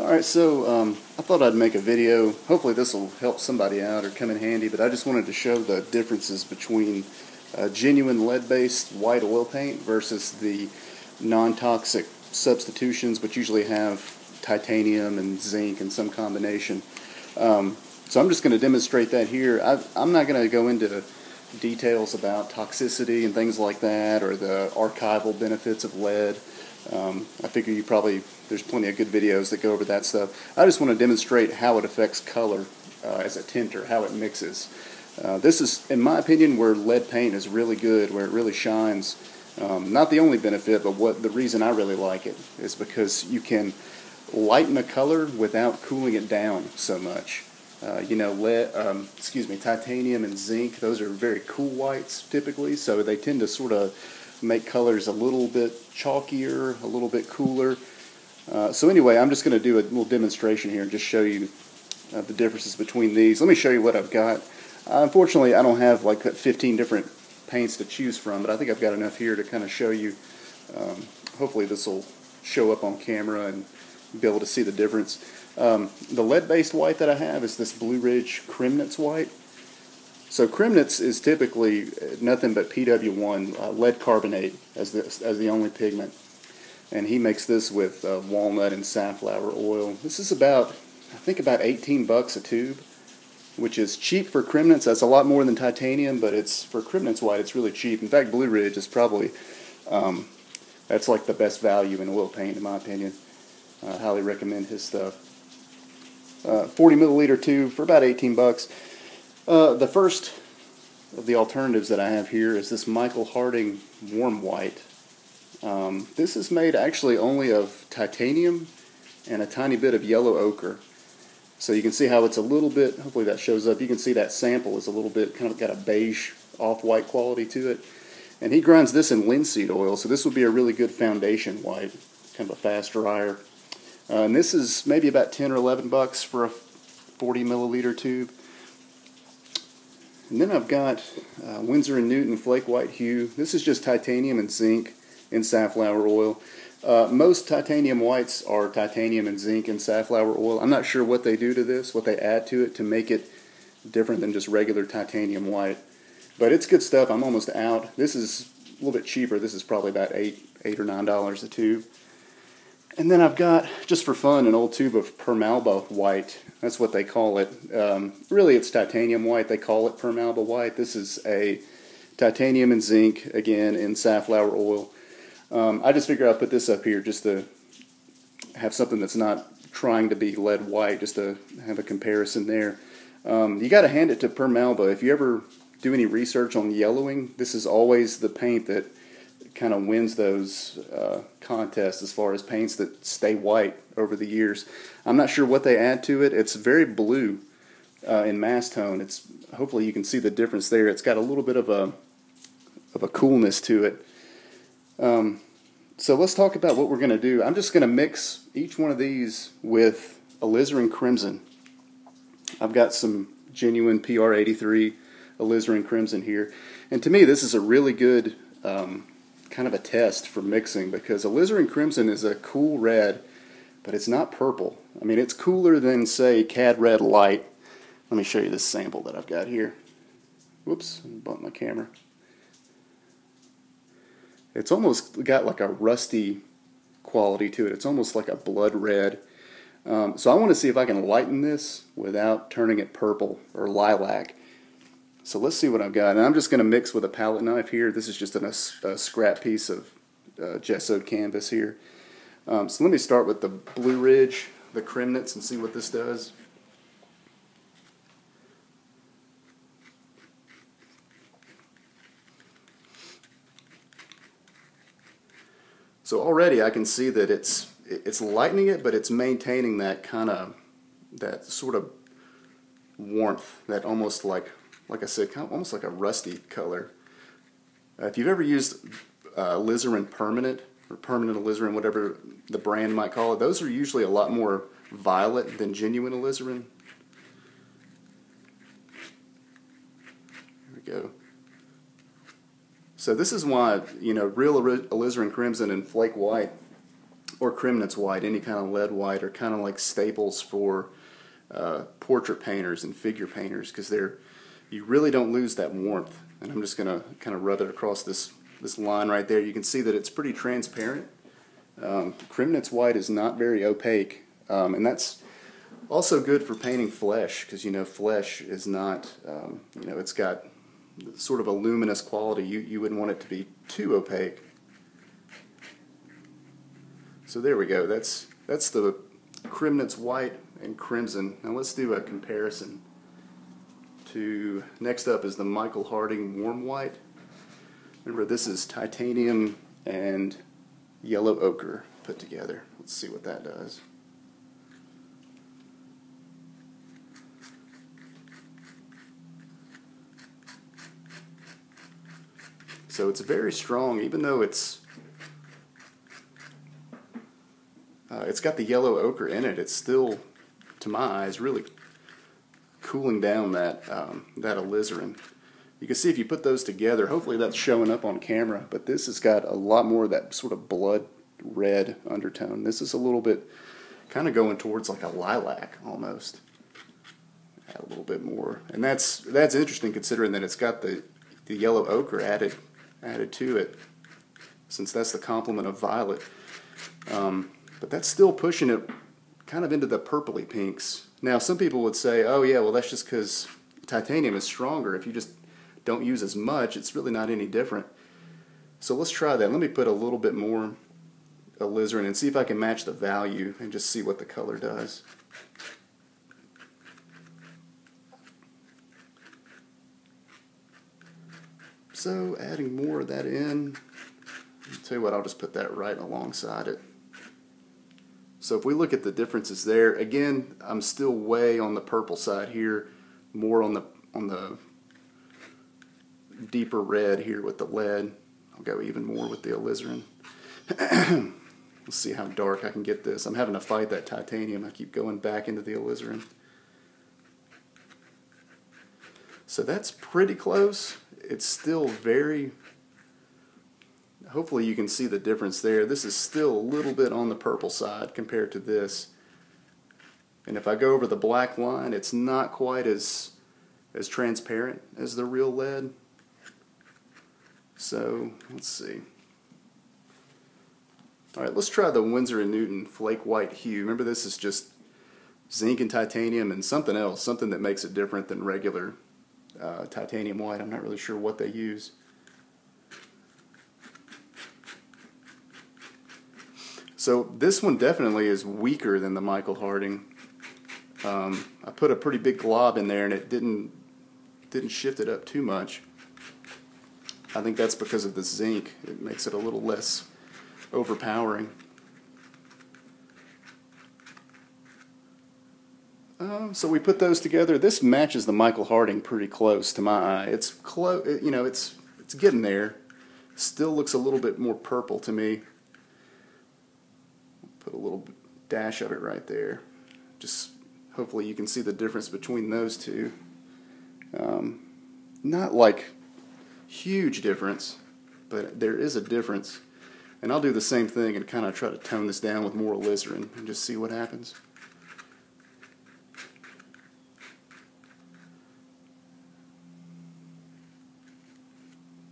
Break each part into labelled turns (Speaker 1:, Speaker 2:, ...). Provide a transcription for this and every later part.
Speaker 1: Alright, so um, I thought I'd make a video. Hopefully this will help somebody out or come in handy, but I just wanted to show the differences between uh, genuine lead-based white oil paint versus the non-toxic substitutions, which usually have titanium and zinc and some combination. Um, so I'm just going to demonstrate that here. I, I'm not going to go into details about toxicity and things like that or the archival benefits of lead. Um, I figure you probably, there's plenty of good videos that go over that stuff. I just want to demonstrate how it affects color uh, as a tinter, how it mixes. Uh, this is, in my opinion, where lead paint is really good, where it really shines. Um, not the only benefit, but what the reason I really like it is because you can lighten a color without cooling it down so much. Uh, you know, lead, um, excuse me, titanium and zinc, those are very cool whites typically, so they tend to sort of make colors a little bit chalkier, a little bit cooler. Uh, so anyway, I'm just going to do a little demonstration here and just show you uh, the differences between these. Let me show you what I've got. Uh, unfortunately, I don't have like 15 different paints to choose from, but I think I've got enough here to kind of show you. Um, hopefully this will show up on camera and be able to see the difference. Um, the lead-based white that I have is this Blue Ridge Kremnitz white. So Kremnitz is typically nothing but PW1, uh, lead carbonate as the, as the only pigment. And he makes this with uh, walnut and safflower oil. This is about, I think about 18 bucks a tube, which is cheap for Kremnitz. That's a lot more than titanium, but it's for Kremnitz white, it's really cheap. In fact, Blue Ridge is probably, um, that's like the best value in oil paint in my opinion. I highly recommend his stuff. Uh, 40 milliliter tube for about 18 bucks. Uh, the first of the alternatives that I have here is this Michael Harding Warm White. Um, this is made actually only of titanium and a tiny bit of yellow ochre. So you can see how it's a little bit, hopefully that shows up, you can see that sample is a little bit, kind of got a beige off-white quality to it. And he grinds this in linseed oil, so this would be a really good foundation white, kind of a fast dryer. Uh, and this is maybe about 10 or 11 bucks for a 40 milliliter tube. And then I've got uh, Winsor & Newton Flake White Hue. This is just titanium and zinc in safflower oil. Uh, most titanium whites are titanium and zinc and safflower oil. I'm not sure what they do to this, what they add to it to make it different than just regular titanium white. But it's good stuff. I'm almost out. This is a little bit cheaper. This is probably about eight, eight or nine dollars a tube. And then I've got, just for fun, an old tube of Permalba white. That's what they call it. Um, really, it's titanium white. They call it Permalba white. This is a titanium and zinc, again, in safflower oil. Um, I just figure I'll put this up here just to have something that's not trying to be lead white, just to have a comparison there. Um, you got to hand it to Permalba. If you ever do any research on yellowing, this is always the paint that kind of wins those uh, contests as far as paints that stay white over the years. I'm not sure what they add to it. It's very blue uh, in mass tone. It's hopefully you can see the difference there. It's got a little bit of a of a coolness to it. Um, so let's talk about what we're going to do. I'm just going to mix each one of these with alizarin crimson. I've got some genuine PR83 alizarin crimson here. And to me, this is a really good um, kind of a test for mixing because alizarin crimson is a cool red, but it's not purple. I mean, it's cooler than, say, cad red light. Let me show you this sample that I've got here. Whoops, bump my camera. It's almost got like a rusty quality to it. It's almost like a blood red. Um, so I want to see if I can lighten this without turning it purple or lilac. So let's see what I've got. And I'm just going to mix with a palette knife here. This is just an, a, a, scrap piece of uh, gessoed canvas here. Um, so let me start with the Blue Ridge, the Kremnitz, and see what this does. So already I can see that it's it's lightening it, but it's maintaining that kind of that sort of warmth, that almost like like I said, kind of almost like a rusty color. Uh, if you've ever used uh, alizarin permanent or permanent alizarin, whatever the brand might call it, those are usually a lot more violet than genuine alizarin. Here we go. So this is why, you know, real alizarin crimson and flake white or Kremnitz white, any kind of lead white, are kind of like staples for uh, portrait painters and figure painters because they're you really don't lose that warmth. And I'm just going to kind of rub it across this this line right there. You can see that it's pretty transparent. Um, Kremnitz white is not very opaque, um, and that's also good for painting flesh because you know flesh is not um, you know it's got sort of a luminous quality. You you wouldn't want it to be too opaque. So there we go. That's that's the Kremnitz white and crimson. Now let's do a comparison to next up is the Michael Harding warm white. Remember this is titanium and yellow ochre put together. Let's see what that does. So it's very strong, even though it's uh, it's got the yellow ochre in it. It's still, to my eyes, really cooling down that um, that alizarin. You can see if you put those together, hopefully that's showing up on camera, but this has got a lot more of that sort of blood red undertone. This is a little bit kind of going towards like a lilac almost. Add a little bit more. And that's that's interesting considering that it's got the, the yellow ochre added added to it since that's the complement of violet. Um, but that's still pushing it kind of into the purpley pinks. Now, some people would say, oh, yeah, well, that's just because titanium is stronger. If you just don't use as much, it's really not any different. So let's try that. Let me put a little bit more alizarin and see if I can match the value and just see what the color does. So adding more of that in, I'll tell you what, I'll just put that right alongside it. So if we look at the differences there, again, I'm still way on the purple side here, more on the on the deeper red here with the lead. I'll go even more with the alizarin. Let's see how dark I can get this. I'm having to fight that titanium. I keep going back into the alizarin. So that's pretty close. It's still very hopefully you can see the difference there. This is still a little bit on the purple side compared to this. And if I go over the black line, it's not quite as as transparent as the real lead. So let's see. All right, let's try the Winsor & Newton Flake White Hue. Remember this is just zinc and titanium and something else, something that makes it different than regular uh, titanium white. I'm not really sure what they use. So this one definitely is weaker than the Michael Harding. Um, I put a pretty big glob in there and it didn't didn't shift it up too much. I think that's because of the zinc. It makes it a little less overpowering. Uh, so we put those together. This matches the Michael Harding pretty close to my eye. It's close, you know, it's it's getting there. Still looks a little bit more purple to me put a little dash of it right there. Just hopefully you can see the difference between those two. Um, not like huge difference, but there is a difference. And I'll do the same thing and kind of try to tone this down with more alizarin and just see what happens.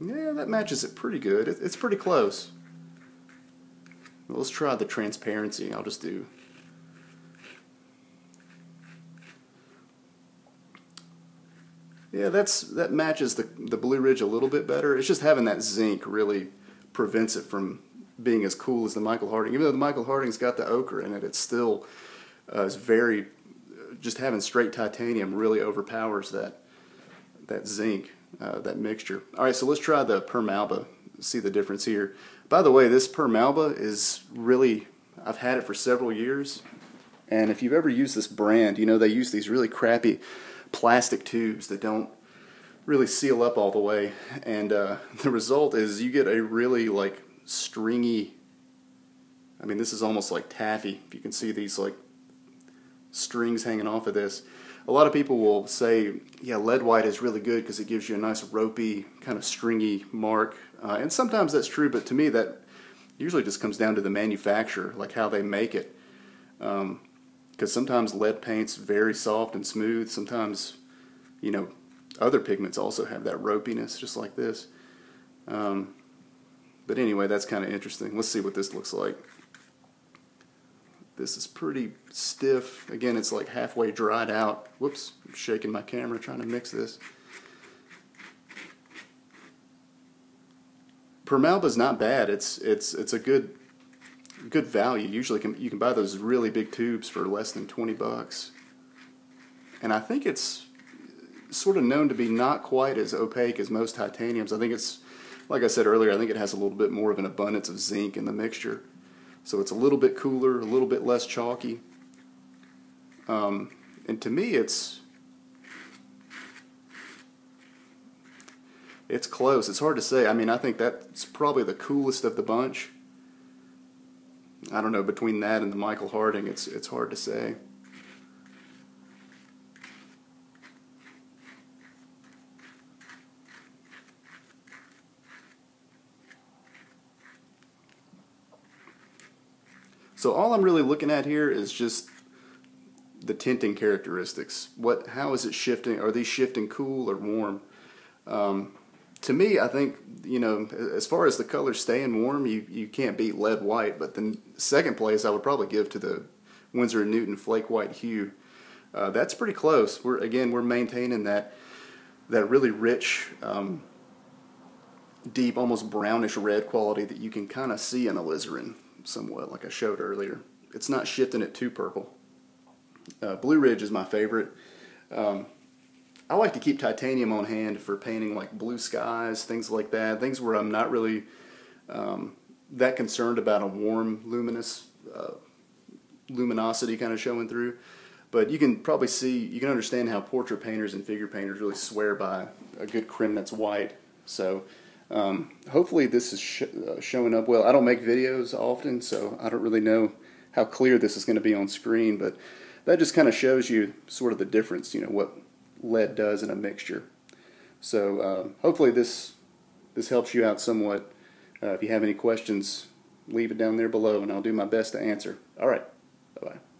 Speaker 1: Yeah, that matches it pretty good. It's pretty close. Let's try the transparency. I'll just do Yeah, that's that matches the the Blue Ridge a little bit better. It's just having that zinc really prevents it from being as cool as the Michael Harding. Even though the Michael Harding's got the ochre in it, it's still uh, is very just having straight titanium really overpowers that that zinc, uh, that mixture. All right, so let's try the Permalba. See the difference here. By the way, this Permalba is really, I've had it for several years. And if you've ever used this brand, you know they use these really crappy plastic tubes that don't really seal up all the way. And uh, the result is you get a really like stringy, I mean this is almost like taffy. If you can see these like strings hanging off of this. A lot of people will say, yeah, lead white is really good because it gives you a nice ropey, kind of stringy mark. Uh, and sometimes that's true, but to me that usually just comes down to the manufacturer, like how they make it. Because um, sometimes lead paint's very soft and smooth. Sometimes, you know, other pigments also have that ropiness, just like this. Um, but anyway, that's kind of interesting. Let's see what this looks like. This is pretty stiff. Again, it's like halfway dried out. Whoops, I'm shaking my camera trying to mix this. Permalba's not bad. It's it's it's a good good value. Usually can, you can buy those really big tubes for less than 20 bucks. And I think it's sort of known to be not quite as opaque as most titaniums. I think it's like I said earlier, I think it has a little bit more of an abundance of zinc in the mixture. So it's a little bit cooler, a little bit less chalky. Um, and to me, it's it's close. It's hard to say. I mean, I think that's probably the coolest of the bunch. I don't know between that and the Michael Harding, it's it's hard to say. So all I'm really looking at here is just the tinting characteristics. What, how is it shifting? Are these shifting cool or warm? Um, to me, I think you know, as far as the colors staying warm, you you can't beat lead white. But the second place, I would probably give to the Winsor and Newton flake white hue. Uh, that's pretty close. We're again, we're maintaining that that really rich, um, deep, almost brownish red quality that you can kind of see in alizarin somewhat, like I showed earlier. It's not shifting it too purple. Uh, Blue Ridge is my favorite. Um, I like to keep titanium on hand for painting like blue skies, things like that, things where I'm not really um, that concerned about a warm, luminous uh, luminosity kind of showing through. But you can probably see, you can understand how portrait painters and figure painters really swear by a good Kremnitz white. So um, hopefully this is sh uh, showing up well. I don't make videos often, so I don't really know how clear this is going to be on screen, but that just kind of shows you sort of the difference, you know, what lead does in a mixture. So uh, hopefully this this helps you out somewhat. Uh, if you have any questions, leave it down there below, and I'll do my best to answer. All right, bye-bye.